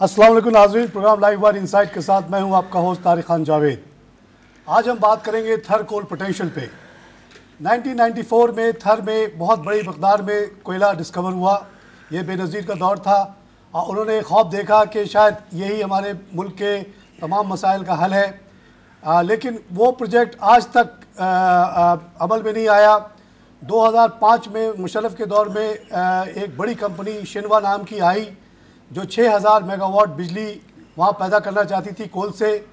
वालेकुम नाजरीन programme live one insight के साथ मैं हूँ आपका होस्ट तारिक खान जावेद। आज हम बात करेंगे थर कोल पोटेंशियल पे। 1994 में थर में बहुत बड़ी मकदार में कोयला डिस्कवर हुआ। ये बेनज़ीर का दौर था। और उन्होंने ख्वाब देखा कि शायद यही हमारे मुल्क के तमाम मसाइल का हल है। आ, लेकिन वो प्रोजेक्ट आज तक आ, आ, अमल में नहीं आया। 2005 में मुशरफ के दौर में आ, एक बड़ी कंपनी शिनवा नाम की आई। जो 6000 मेगावाट बिजली वहाँ पैदा करना चाहती थी कोल से,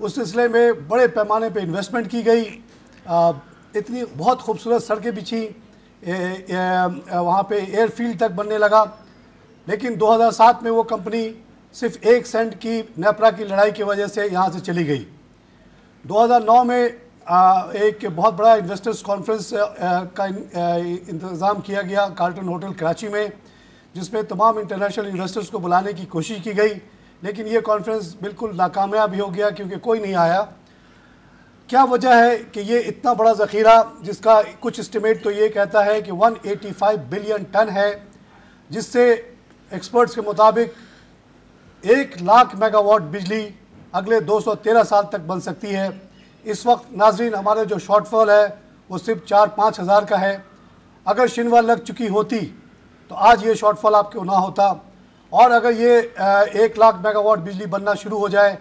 उस सिलसिले में बड़े पैमाने पे इन्वेस्टमेंट की गई। इतनी बहुत खूबसूरत सड़कें बिछी वहाँ पे एयरफील्ड तक बनने लगा। लेकिन 2007 में वो कंपनी सिर्फ़ एक सेंट की नेपरा की लड़ाई की वजह से यहाँ से चली गई। 2009 में एक बहुत बड़ा इन्वेस्टर्स कॉन्फ्रेंस का इंतज़ाम किया गया कार्टन होटल कराची में। जिसमें तमाम इंटरनेशनल इन्वेस्टर्स को बुलाने की कोशिश की गई। लेकिन ये कॉन्फ्रेंस बिल्कुल नाकामयाब हो गया क्योंकि कोई नहीं आया। क्या वजह है कि ये इतना बड़ा ज़ख़ीरा जिसका कुछ इस्टीमेट तो ये कहता है कि 185 बिलियन टन है, जिससे एक्सपर्ट्स के मुताबिक एक लाख मेगावाट बिजली अगले 213 साल तक बन सकती है। इस वक्त नाजरीन, हमारे जो शॉर्टफॉल है, वो सिर्फ़ चार पाँच हज़ार का है। अगर शिनवा लग चुकी होती तो आज ये शॉर्टफॉल आपके ना होता। और अगर ये एक लाख मेगावाट बिजली बनना शुरू हो जाए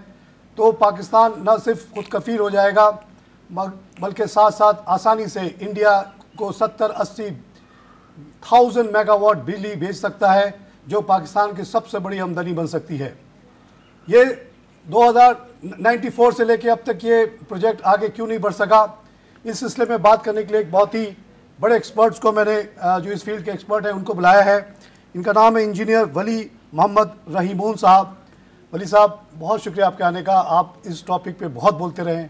तो पाकिस्तान न सिर्फ़ खुद कफीर हो जाएगा बल्कि साथ साथ आसानी से इंडिया को सत्तर अस्सी थाउज़ेंड मेगावाट बिजली भेज सकता है, जो पाकिस्तान की सबसे बड़ी आमदनी बन सकती है। ये 2094 से लेकर अब तक ये प्रोजेक्ट आगे क्यों नहीं बढ़ सका? इस सिलसिले में बात करने के लिए एक बहुत ही बड़े एक्सपर्ट्स को मैंने जो इस फ़ील्ड के एक्सपर्ट हैं उनको बुलाया है। इनका नाम है इंजीनियर वली मोहम्मद रहीमून साहब। वली साहब बहुत शुक्रिया आपके आने का। आप इस टॉपिक पे बहुत बोलते रहे।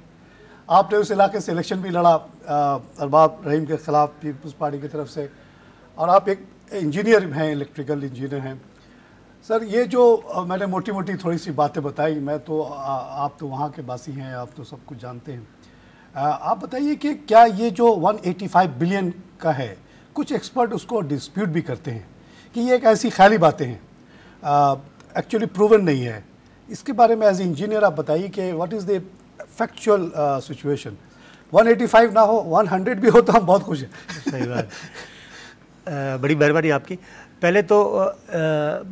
आपने उस इलाके से इलेक्शन भी लड़ा अरबाब रहीम के ख़िलाफ़ पीपल्स पार्टी की तरफ़ से। और आप एक इंजीनियर हैं इलेक्ट्रिकल इंजीनियर हैं। सर ये जो मैंने मोटी मोटी थोड़ी सी बातें बताई मैं तो आ, आप तो वहाँ के बासी हैं आप तो सब कुछ जानते हैं। आप बताइए कि क्या ये जो 185 बिलियन का है कुछ एक्सपर्ट उसको डिस्प्यूट भी करते हैं कि ये एक ऐसी ख्याली बातें हैं। एक्चुअली प्रूवन नहीं है। इसके बारे में एज इंजीनियर आप बताइए कि what is the factual situation 185 ना हो 100 भी हो तो हम बहुत खुश हैं। सही बात। बड़ी मेहरबानी आपकी। पहले तो आ,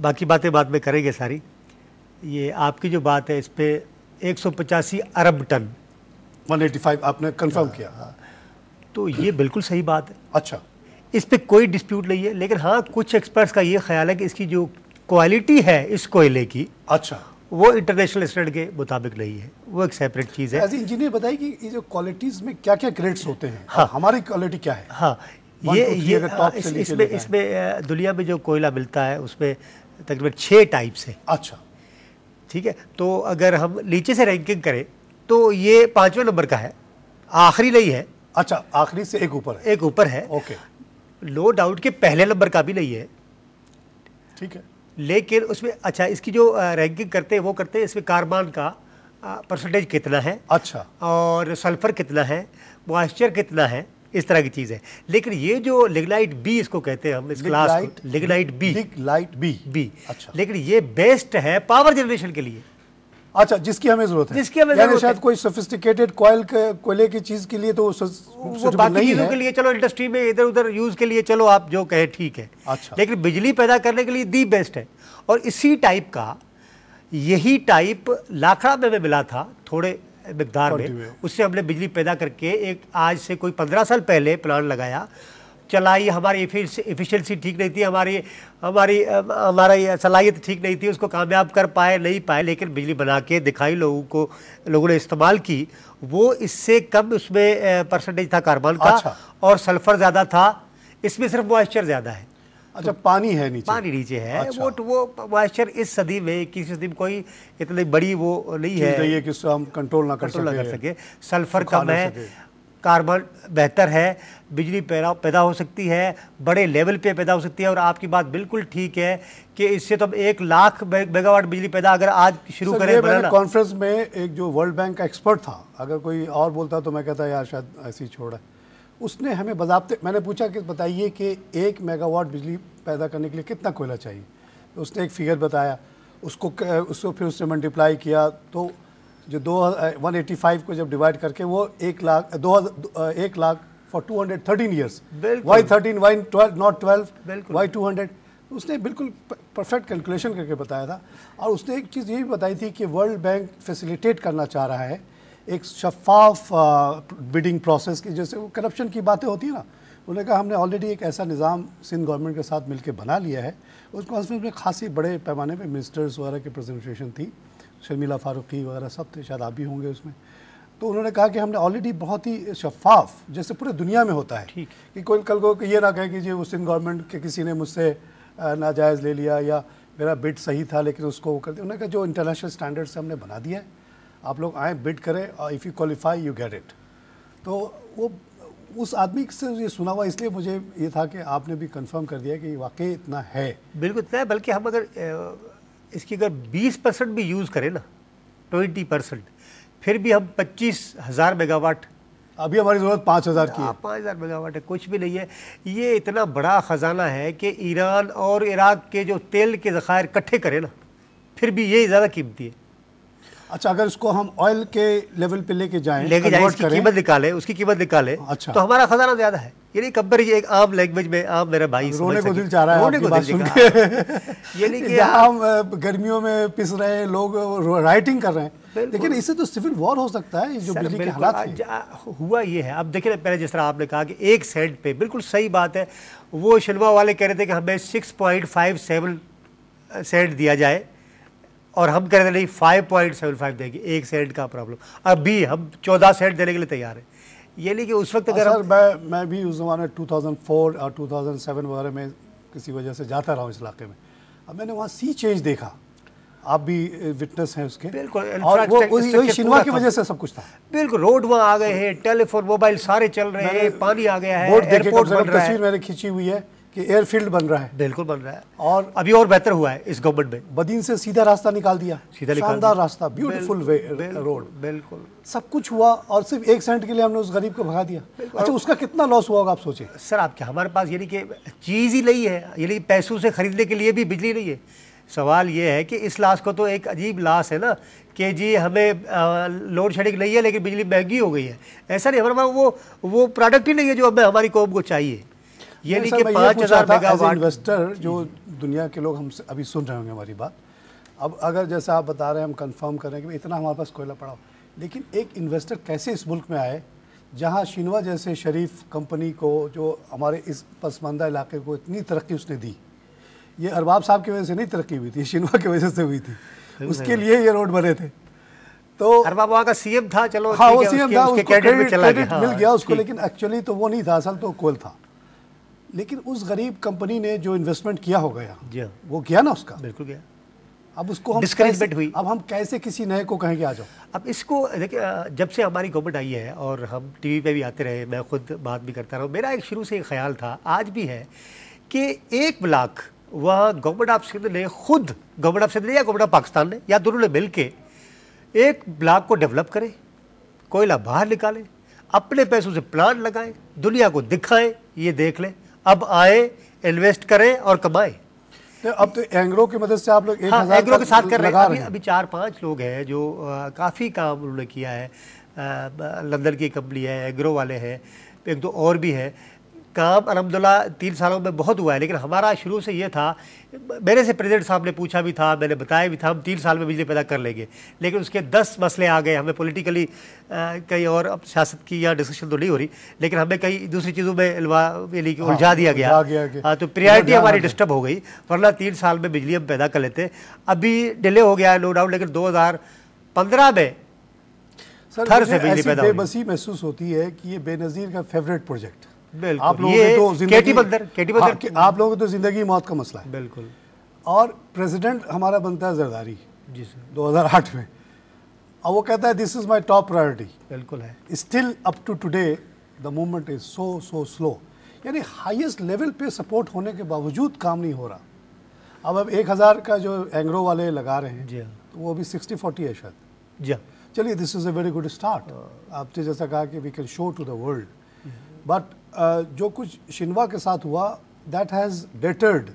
बाकी बातें बाद में करेंगे सारी। ये आपकी जो बात है इस पर एक सौ पचासी अरब टन 185 आपने कंफर्म किया। हाँ। तो ये बिल्कुल सही बात है। अच्छा। इस पर कोई डिस्प्यूट नहीं है लेकिन हाँ कुछ एक्सपर्ट्स का ये ख्याल है कि इसकी जो क्वालिटी है इस कोयले की अच्छा। वो इंटरनेशनल स्टैंडर्ड के मुताबिक नहीं है। वो एक सेपरेट चीज़ है। इंजीनियर बताइए कि ये जो क्वालिटीज़ में क्या क्या ग्रेड्स होते हैं? हाँ। हमारी क्वालिटी क्या है? हाँ ये ये हाँ, इसमें इसमें दुनिया में जो कोयला मिलता है उसमें तकरीबन छः टाइप्स है। अच्छा। ठीक है तो अगर हम नीचे से रैंकिंग करें तो ये पाँचवें नंबर का है। आखिरी नहीं है। अच्छा आखिरी से एक ऊपर एक ऊपर है। ओके। नो डाउट के पहले नंबर का भी नहीं है। ठीक है। लेकिन उसमें अच्छा इसकी जो रैंकिंग करते हैं वो करते हैं इसमें कार्बन का परसेंटेज कितना है? अच्छा। और सल्फ़र कितना है? मॉइस्चर कितना है? इस तरह की चीज़। है लेकिन ये जो लिगलाइट बी इसको कहते हैं हम इस क्लास लिगलाइट बी लिगलाइट बी बी अच्छा। लेकिन ये बेस्ट है पावर जनरेशन के लिए। अच्छा जिसकी हमें ज़रूरत है। जिसकी हमें ज़रूरत शायद कोई सोफिस्टिकेटेड कॉयल कोयले की चीज़ के लिए तो वो बाकी चीज़ों के लिए चलो इंडस्ट्री में इधर उधर यूज़ के लिए चलो आप जो कहे ठीक है। अच्छा। लेकिन बिजली पैदा करने के लिए दी बेस्ट है। और इसी टाइप का यही टाइप लाखड़ा में मिला था थोड़े मकदार में। उससे हमने बिजली पैदा करके एक आज से कोई पंद्रह साल पहले प्लांट लगाया। चलाई हमारी एफिशिएंसी ठीक नहीं थी हमारी हमारी हमारा सलाहियत ठीक नहीं थी उसको कामयाब कर पाए नहीं पाए लेकिन बिजली बना के दिखाई लोगों को लोगों ने इस्तेमाल की वो इससे कम उसमें परसेंटेज था कार्बन का अच्छा। और सल्फ़र ज़्यादा था इसमें सिर्फ़ मॉइस्चर ज़्यादा है। अच्छा तो पानी है नीचे। पानी नीचे है अच्छा। वो वो मॉइस्चर इस सदी में किसी सदी में कोई इतनी बड़ी वो नहीं है। नहीं है कि हम कंट्रोल ना कर कंट्रोल ना कर सके। सल्फ़र कम है कार्बन बेहतर है बिजली पैदा पैदा हो सकती है बड़े लेवल पे पैदा हो सकती है और आपकी बात बिल्कुल ठीक है कि इससे तो अब एक लाख मेगावाट बिजली पैदा अगर आज शुरू करें कॉन्फ्रेंस में एक जो वर्ल्ड बैंक का एक्सपर्ट था अगर कोई और बोलता तो मैं कहता यार शायद ऐसे ही छोड़ा उसने हमें बजाबते मैंने पूछा कि बताइए कि एक मेगावाट बिजली पैदा करने के लिए कितना कोयला चाहिए? तो उसने एक फिगर बताया उसको उसको फिर उसने मल्टीप्लाई किया तो जो दो वन एटी फाइव को जब डिवाइड करके वो एक लाख दो एक lakh for two hundred thirteen years Y thirteen Y twelve not twelve Y two hundred उसने बिल्कुल परफेक्ट कैलकुलेशन करके बताया था। और उसने एक चीज़ ये भी बताई थी कि वर्ल्ड बैंक फैसिलिटेट करना चाह रहा है एक शफाफ बिडिंग प्रोसेस की जैसे वो करप्शन की बातें होती है ना उन्होंने कहा हमने ऑलरेडी एक ऐसा निज़ाम सिंध गवर्नमेंट के साथ मिलकर बना लिया है। उस कॉन्फ्रेंस में खासी बड़े पैमाने पे मिनिस्टर्स वगैरह की प्रेजेंटेशन थी। शर्मिला फारूकी वगैरह सब थे शायद आप भी होंगे उसमें। तो उन्होंने कहा कि हमने ऑलरेडी बहुत ही शफाफ जैसे पूरे दुनिया में होता है कि कोई कल को ये ना कहे कि जी उस सिंध गवर्नमेंट के किसी ने मुझसे नाजायज़ ले लिया या मेरा बिड सही था लेकिन उसको वो कर दिया। उन्होंने कहा जो इंटरनेशनल स्टैंडर्ड से हमने बना दिया है आप लोग आए बिड करें और if you qualify you get it तो वो उस आदमी से ये सुना हुआ इसलिए मुझे ये था कि आपने भी कंफर्म कर दिया कि वाकई इतना है। बिल्कुल इतना है बल्कि हम अगर इसकी अगर 20 परसेंट भी यूज़ करें ना 20 परसेंट फिर भी हम पच्चीस हज़ार मेगावाट। अभी हमारी ज़रूरत पाँच हज़ार की है। पाँच हज़ार मेगावाट है कुछ भी नहीं है। ये इतना बड़ा ख़जाना है कि ईरान और इराक के जो तेल के ज़खायर इकट्ठे करें ना फिर भी ये ज़्यादा कीमती है। अच्छा अगर इसको हम ऑयल के लेवल पे लेके जाएँ लेके जाएँ उसकी कीमत निकाले उसकी कीमत निकाले अच्छा। तो हमारा खजाना ज़्यादा है। ये नहीं कंपेयर एक आम लैंग्वेज में आम मेरा भाई रोने को दिल चाह रहा है रोने को दिल सुन के। ये नहीं कि हम गर्मियों में पिस रहे हैं लोग राइटिंग कर रहे हैं। लेकिन इससे तो सिविल वॉर हो सकता है जो बिजली के हालात हुआ ये है। अब देखिए पहले जिस तरह आपने कहा कि एक सेंट पे बिल्कुल सही बात है। वो शिलवा वाले कह रहे थे कि हमें six point five seven cent दिया जाए। और हम कह रहे फाइव पॉइंट सेवन फाइव देंगे एक सेंट का प्रॉब्लम अभी हम चौदह सेंट देने के लिए तैयार हैं। ये नहीं कि उस वक्त अगर सर मैं मैं भी उस ज़माने 2004 और 2007 वगैरह में किसी वजह से जाता रहा हूँ इस इलाके में। अब मैंने वहाँ सी चेंज देखा। आप भी विटनेस हैं उसके। बिल्कुल और वो शिनवा की वजह से सब कुछ था। बिल्कुल रोड वहाँ आ गए हैं टेलीफोन मोबाइल सारे चल रहे हैं पानी आ गया है। तस्वीर मैंने खींची हुई है। कि एयरफील्ड बन रहा है। बिल्कुल बन रहा है। और अभी और बेहतर हुआ है इस गवर्नमेंट में। बदीन से सीधा रास्ता निकाल दिया। सीधा शानदार रास्ता ब्यूटीफुल रोड बिल्कुल सब कुछ हुआ और सिर्फ़ एक सेंट के लिए हमने उस गरीब को भगा दिया। अच्छा उसका कितना लॉस हुआ होगा आप सोचिए। सर आपके हमारे पास यानी कि चीज़ ही नहीं है यानी पैसों से खरीदने के लिए भी बिजली नहीं है। सवाल ये है कि इस लाश को तो एक अजीब लाश है ना कि जी हमें लोड शेडिंग नहीं है लेकिन बिजली महँगी हो गई है। ऐसा नहीं हमारे पास वो वो प्रोडक्ट ही नहीं है जो हमें हमारी कौम को चाहिए। ये नहीं कि पाँच हज़ार मेगावाट इन्वेस्टर जो दुनिया के लोग हमसे अभी सुन रहे होंगे हमारी बात। अब अगर जैसा आप बता रहे हैं हम कंफर्म कर रहे हैं कि इतना हमारे पास कोयला पड़ा हो। लेकिन एक इन्वेस्टर कैसे इस मुल्क में आए जहाँ शिनवा जैसे शरीफ कंपनी को जो हमारे इस पसमानदा इलाके को इतनी तरक्की उसने दी ये अरबाब साहब की वजह से नहीं तरक्की हुई थी शिनवा की वजह से हुई थी। उसके लिए ये रोड बने थे। तो अरबाब वहाँ का सीएम था चलो हाँ वो सीएम था उसको क्रेडिट मिल गया उसको लेकिन एक्चुअली तो वो नहीं था असल तो कोल था। लेकिन उस गरीब कंपनी ने जो इन्वेस्टमेंट किया होगा यहाँ हाँ। वो किया ना उसका? बिल्कुल गया। अब उसको हम कैसे, हुई। अब हम कैसे किसी नए को कहेंगे आ जाओ? अब इसको देखिए जब से हमारी गवर्नमेंट आई है और हम टीवी पे भी आते रहे मैं खुद बात भी करता रहा मेरा एक शुरू से एक ख्याल था आज भी है कि एक ब्लाक वह गवर्नमेंट ऑफ़ सिंध ने खुद गवर्नमेंट ऑफ़ सिंध ने या गवर्नमेंट ऑफ़ पाकिस्तान ने या दोनों ने मिल के एक ब्लाक को डेवलप करे कोयला बाहर निकाले अपने पैसों से प्लांट लगाएँ दुनिया को दिखाएँ ये देख लें। अब आए इन्वेस्ट करें और कमाए। तो अब तो एंग्रो की मदद से आप लोग एक हाँ, एंग्रो के साथ कर रहे हैं। अभी, अभी चार पाँच लोग हैं जो काफ़ी काम उन्होंने किया है। लंदन की कंपनी है एग्रो वाले हैं एक दो और भी है। काम अलहमदिल्ला तीन सालों में बहुत हुआ है लेकिन हमारा शुरू से ये था मेरे से प्रेसिडेंट साहब ने पूछा भी था मैंने बताया भी था हम तीन साल में बिजली पैदा कर लेंगे। लेकिन उसके दस मसले आ गए हमें पॉलिटिकली कई और अब सियासत की या डिस्कशन तो नहीं हो रही लेकिन हमें कई दूसरी चीज़ों में कि उलझा दिया गया। हाँ तो प्रियरिटी हमारी डिस्टर्ब हो गई वरना तीन साल में बिजली हम पैदा कर लेते। अभी डिले हो गया है नो डाउट लेकिन दो में सर से बिजली पैदा बेबसी महसूस होती है कि ये बेनज़ीर का फेवरेट प्रोजेक्ट आप लोगों के तो केटी बंदर केटी बंदर हाँ, आप लोगों की तो ज़िंदगी मौत का मसला है। बिल्कुल। और प्रेसिडेंट हमारा बनता है जरदारी। जी सर। 2008 में। और वो कहता है this is my top priority बिल्कुल है। Still up to today the movement is so so slow यानी हाईएस्ट लेवल पे सपोर्ट होने के बावजूद काम नहीं हो रहा। अब अब एक हज़ार का जो एंग्रो वाले लगा रहे हैं जी हाँ। तो वो अभी सिक्सटी फोर्टी है शायद। जी हाँ। चलिए this is a very good start आपने जैसा कहा कि we can show to the world but जो कुछ शिनवा के साथ हुआ that has deterred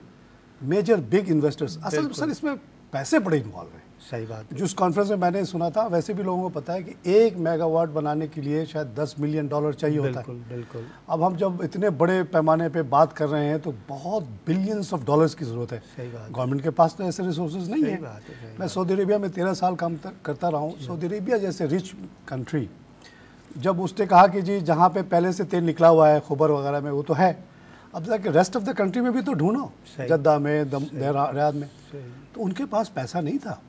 major big investors असल सर इसमें पैसे बड़े इन्वॉल्व हैं। सही बात जिस कॉन्फ्रेंस में मैंने सुना था वैसे भी लोगों को पता है कि एक मेगावाट बनाने के लिए शायद 10 मिलियन डॉलर चाहिए होता है। बिल्कुल बिल्कुल। अब हम जब इतने बड़े पैमाने पे बात कर रहे हैं तो बहुत बिलियंस ऑफ़ डॉलर्स की ज़रूरत है। सही बात गवर्नमेंट के पास तो ऐसे रिसोर्सेज नहीं है। मैं सऊदी अरेबिया में तेरह साल काम करता रहा हूँ। सऊदी अरेबिया जैसे रिच कंट्री जब उसने कहा कि जी जहाँ पे पहले से तेल निकला हुआ है खुबर वगैरह में वो तो है। अब जाके रेस्ट ऑफ़ द कंट्री में भी तो ढूंढो जद्दा में दम रियाद में। तो उनके पास पैसा नहीं था।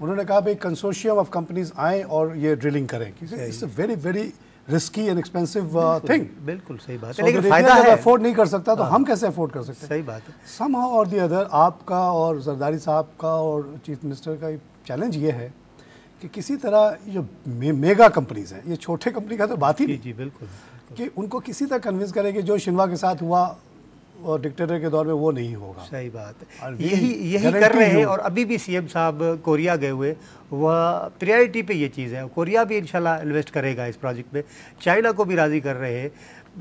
उन्होंने कहा भाई कंसोशियम ऑफ़ कंपनीज़ आए और ये ड्रिलिंग करें। It's very very risky and expensive thing बिल्कुल सही बात है। लेकिन फ़ायदा है। अफोर्ड नहीं कर सकता तो हम कैसे अफोर्ड कर सकते सही बात है। सम और दी अदर आपका और जरदारी साहब का और चीफ मिनिस्टर का चैलेंज ये है कि किसी तरह जो मे, मेगा कंपनीज़ हैं ये छोटे कंपनी का तो बात ही नहीं। जी बिल्कुल कि उनको किसी तरह कन्विंस करें कि जो शिनवा के साथ हुआ और डिक्टेटर के दौर में वो नहीं होगा। सही बात। है यही यही कर रहे हैं और अभी भी सीएम साहब कोरिया गए हुए वह प्रायोरिटी पे ये चीज़ है। कोरिया भी इंशाल्लाह इन्वेस्ट करेगा इस प्रोजेक्ट में। चाइना को भी राज़ी कर रहे हैं।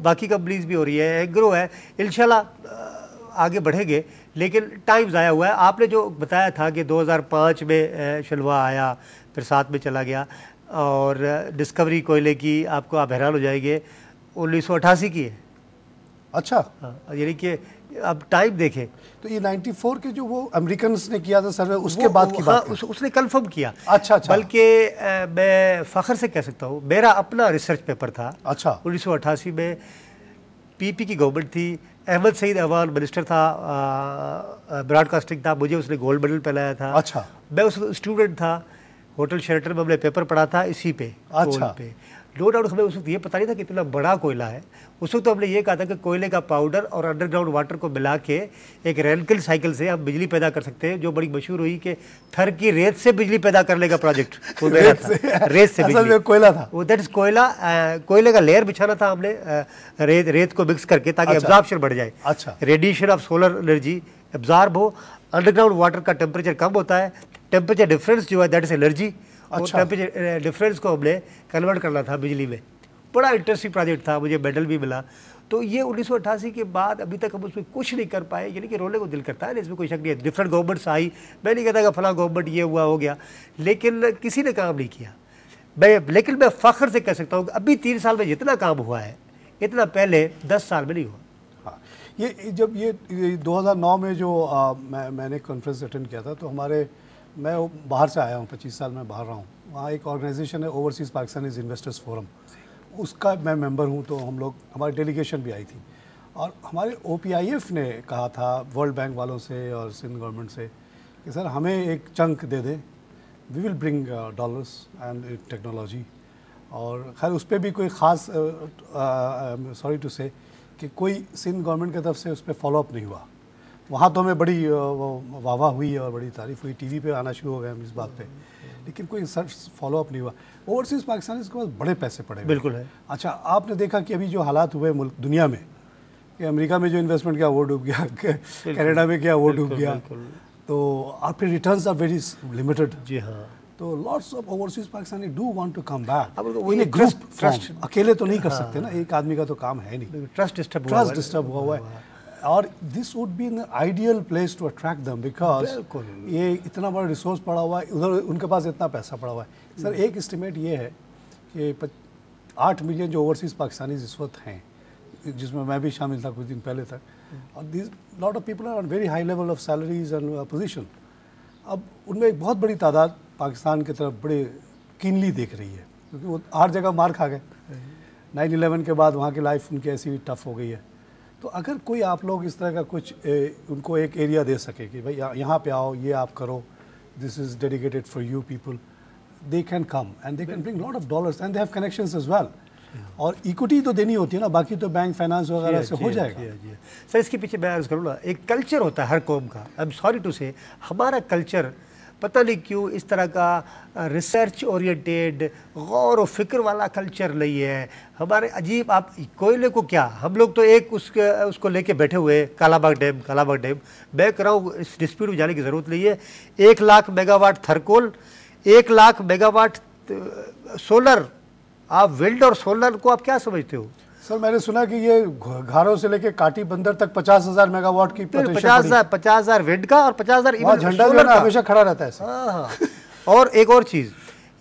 बाकी कंपनीज़ भी हो रही है एग्रो है। इनशाला आगे बढ़ेंगे लेकिन टाइम ज़ाया हुआ है। आपने जो बताया था कि 2005 में शलवा आया फिर साथ में चला गया। और डिस्कवरी कोयले की आपको आप हैरान हो जाएँगे उन्नीस सौ अट्ठासी की है। अच्छा। हाँ, यानी कि अब टाइम देखें। तो ये 94 के जो वो अमेरिकन ने किया था सर्वे उसके बाद की हाँ, बात है उस, उसने कंफर्म किया। अच्छा, अच्छा। बल्कि मैं फखर से कह सकता हूँ मेरा अपना रिसर्च पेपर था। अच्छा। उन्नीस सौ अट्ठासी में पीपी की गवर्नमेंट थी। अहमद सईद अवान मिनिस्टर था। ब्रॉडकास्टिंग था। मुझे उसने गोल्ड मेडल पहनाया था। अच्छा। मैं उस स्टूडेंट था। होटल शेल्टर में हमने पेपर पढ़ा था इसी पे अच्छा। पे नो डाउट हमें उस वक्त ये पता नहीं था कि इतना बड़ा कोयला है उस वक्त तो हमने ये कहा था कि कोयले का पाउडर और अंडरग्राउंड वाटर को मिला के एक रेनकिल साइकिल से हम बिजली पैदा कर सकते हैं जो बड़ी मशहूर हुई कि थर की रेत से बिजली पैदा करने का प्रोजेक्ट वो मेरा रेत से- था रेत से बिजली कोयला था। वो दैट इज़ कोयला कोयले का लेयर बिछाना था हमने रेत रेत को मिक्स करके ताकि अच्छा। एब्जॉर्प्शन बढ़ जाए अच्छा। Radiation of solar energy absorb हो अंडरग्राउंड वाटर का टेम्परेचर कम होता है टेम्परेचर डिफरेंस जो है दैट इज़ एनर्जी और अच्छा। टेम्परेचर डिफरेंस को हमने कन्वर्ट करना था बिजली में। बड़ा इंटरेस्टिंग प्रोजेक्ट था मुझे मेडल भी मिला। तो ये उन्नीस सौ अट्ठासी के बाद अभी तक हम उसमें कुछ नहीं कर पाए यानी कि रोने को दिल करता है इसमें कोई शक नहीं है। डिफरेंट गवर्नमेंट्स आई। मैं नहीं कहता कि फला गवर्नमेंट ये हुआ हो गया लेकिन किसी ने काम नहीं किया। मैं लेकिन मैं फ़ख्र से कह सकता हूँ कि अभी तीन साल में जितना काम हुआ है इतना पहले दस साल में नहीं हुआ। ये जब ये, ये 2009 में जो आ, मैं मैंने कॉन्फ्रेंस अटेंड किया था तो हमारे मैं बाहर से आया हूँ पच्चीस साल में बाहर रहा हूँ। वहाँ एक ऑर्गेनाइजेशन है ओवरसीज़ पाकिस्तानीज इन्वेस्टर्स फोरम उसका मैं मेंबर हूँ तो हम लोग हमारी डेलीगेशन भी आई थी। और हमारे ओपीआईएफ ने कहा था वर्ल्ड बैंक वालों से और सिंध गवर्नमेंट से कि सर हमें एक चंक दे दें। We will bring dollars and technology और खैर उस पर भी कोई ख़ास सॉरी टू से कि कोई सिंध गवर्नमेंट की तरफ़ से उस पर फॉलोअप नहीं हुआ। वहाँ तो हमें बड़ी वाह हुई और बड़ी तारीफ़ हुई। टीवी पे आना शुरू हो गए हम इस बात पे। लेकिन कोई सर फॉलोअप नहीं हुआ। ओवरसीज़ पाकिस्तानी के पास बड़े पैसे पड़े बिल्कुल है। अच्छा आपने देखा कि अभी जो हालात हुए मुल्क दुनिया में कि अमेरिका में जो इन्वेस्टमेंट किया वो डूब गया कनाडा में किया वो डूब गया। तो और फिर रिटर्न्स आर वेरी लिमिटेड जी हाँ। तो lots of overseas Pakistani do want to come back in trust- group trust- अकेले तो नहीं कर सकते ना एक आदमी का तो काम है नहीं। ट्रस्ट डिस्टर्ब हुआ ट्रस्ट है। डिस्टर्ब हुआ हुआ है। और this would be an ideal place to attract them because ये इतना बड़ा रिसोर्स पड़ा हुआ है उधर उनके पास इतना पैसा पड़ा हुआ है। सर एक एस्टिमेट ये है कि आठ मिलियन जो ओवरसीज पाकिस्तानी इस वक्त हैं जिसमें मैं भी शामिल था कुछ दिन पहले तक और this lot of people are on very high level of salaries and position अब उनमें एक बहुत बड़ी तादाद पाकिस्तान की तरफ़ बड़े कीनली देख रही है क्योंकि वो हर जगह मार खा गए। नाइन इलेवन के बाद वहाँ की लाइफ उनकी ऐसी भी टफ हो गई है। तो अगर कोई आप लोग इस तरह का कुछ ए, उनको एक एरिया दे सके कि भाई यहाँ- पे आओ ये आप करो this is dedicated for you people they can come and they can bring lot of dollars and they have connections as well और इक्विटी तो देनी होती है ना बाकी तो बैंक फाइनेंस वगैरह से हो जाएगा। जी जी। सर इसके पीछे मैं अर्ज़ करूँ ना एक कल्चर होता है हर कौम का। आई एम सॉरी टू से हमारा कल्चर पता नहीं क्यों इस तरह का रिसर्च ओरिएंटेड गौर व फ़िक्र वाला कल्चर नहीं है। हमारे अजीब, आप कोयले को क्या? हम लोग तो एक उसके, उसको लेके बैठे हुए कालाबाग डैम कालाबाग डैम। मैं कह रहा हूँ, इस डिस्प्यूट में जाने की ज़रूरत नहीं है। एक लाख मेगावाट थर्कोल एक लाख मेगावाट सोलर आप विंड और सोलर को आप क्या समझते हो? सर मैंने सुना कि ये घरों से लेके काटी बंदर तक पचास हज़ार मेगावाट की पचास हज़ार पचास हज़ार विंड का और पचास हज़ार झंडा जो है। हमेशा खड़ा रहता है सर हाँ, हाँ। और एक और चीज़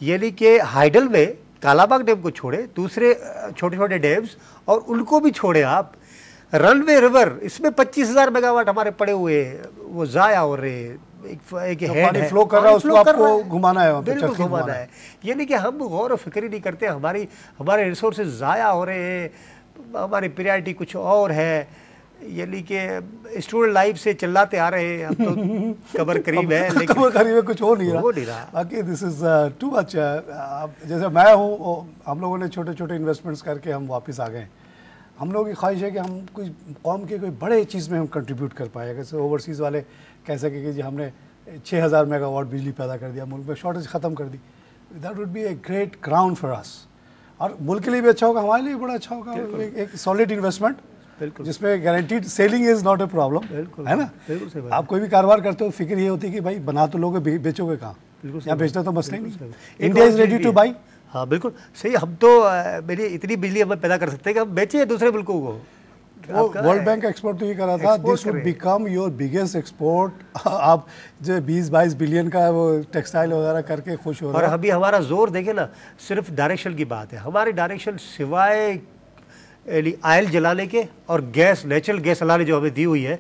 यानी कि हाइडल में कालाबाग डैम को छोड़े दूसरे छोटे छोटे डैम्स और उनको भी छोड़े आप रनवे रिवर इसमें पच्चीस हज़ार मेगावाट हमारे पड़े हुए हैं, वो जाया हो रहे एक एक जो हेड है, flow कर रहा है, उसको आपको घुमाना है बिल्कुल घुमाना है। यानी कि हम गौर और फ़िक्र ही नहीं करते हमारी हमारे रिसोर्सेज ज़ाया हो रहे हैं हमारी प्रियरिटी कुछ और है। यानी कि स्टूडेंट लाइफ से चिल्लाते आ रहे हैं अब तो कबर करीब है लेकिन कमर करीब में कुछ हो नहीं रहा। हो नहीं रहा। बाकी दिस इज़ टू मच जैसे मैं हूँ हम लोगों ने छोटे छोटे इन्वेस्टमेंट्स करके हम वापस आ गए हम लोगों की ख्वाहिश है कि हम कोई कौम के कोई बड़े चीज़ में हम कंट्रीब्यूट कर पाए। जैसे ओवरसीज़ वाले कह सके कि जी हमने छः हज़ार मेगावाट बिजली पैदा कर दिया मुल्क में शॉर्टेज ख़त्म कर दी that would be a great ground for us और मुल्क के लिए भी अच्छा होगा हमारे लिए भी बड़ा अच्छा होगा। एक, एक सॉलिड इन्वेस्टमेंट बिल्कुल। जिसमें guaranteed selling is not a problem बिल्कुल, है ना? बिल्कुल आप कोई भी कारोबार करते हो फ़िक्र ये होती है कि भाई बना तो लोगे बेचोगे कहाँ? यहाँ। बेचना तो मसला ही नहीं। India is ready to buy हाँ बिल्कुल। सही हम तो मेरी इतनी बिजली हमें पैदा कर सकते हैं कि हम बेचे दूसरे मुल्कों को। वर्ल्ड बैंक एक्सपोर्ट तो ये कर रहा था this would become your biggest export आप जो 20 22 बिलियन का वो टेक्सटाइल वगैरह करके खुश हो और रहे अभी हमारा ज़ोर देखे ना सिर्फ़ डायरेक्शन की बात है। हमारे डायरेक्शन सिवाय आयल जलाने के और गैस नेचुरल गैस जलाने जो हमें दी हुई है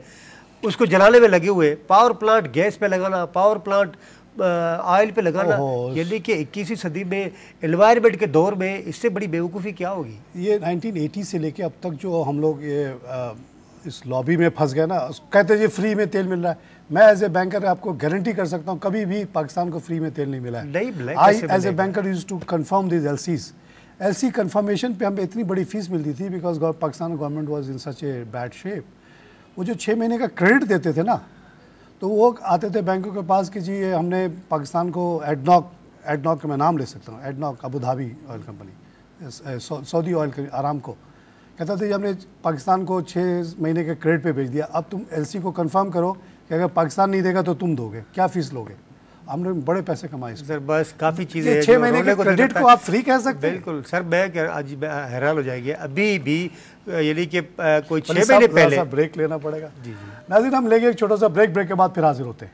उसको जलाने में लगे हुए पावर प्लांट गैस पे लगाना पावर प्लांट ऑयल पे लगाना। ओहो। यानी कि इक्कीसवीं सदी में एनवायरमेंट के दौर में इससे बड़ी बेवकूफ़ी क्या होगी? ये 1980 से लेके अब तक जो हम लोग ये अ, इस लॉबी में फंस गए ना कहते हैं जी फ्री में तेल मिल रहा है। मैं एज ए बैंकर आपको गारंटी कर सकता हूँ कभी भी पाकिस्तान को फ्री में तेल नहीं मिला है। नहीं I as a banker use to confirm this L Cs L C confirmation पे हमें इतनी बड़ी फ़ीस मिलती थी because Pakistan government was in such a bad shape वो जो छः महीने का क्रेडिट देते थे ना तो वो आते थे बैंकों के पास कि जी, ये हमने पाकिस्तान को एडनॉक एडनॉक का मैं नाम ले सकता हूँ, ADNOC, Abu Dhabi oil company Saudi oil Aramco. कहता था, जी, हमने पाकिस्तान को छः महीने के क्रेडिट पे भेज दिया, अब तुम एलसी को कंफर्म करो कि अगर पाकिस्तान नहीं देगा तो तुम दोगे, क्या फ़ीस लोगे? हमने बड़े पैसे कमाए सर बस काफ़ी चीज़ें छह छः महीने के क्रेडिट को आप फ्री कह सकते हैं। बिल्कुल सर मैं आज हैरान हो जाएगी। अभी भी यानी कि कोई छः महीने पहले ब्रेक लेना पड़ेगा। जी जी। नाजिन हम लेंगे एक छोटा सा ब्रेक ब्रेक के बाद फिर हाजिर होते हैं।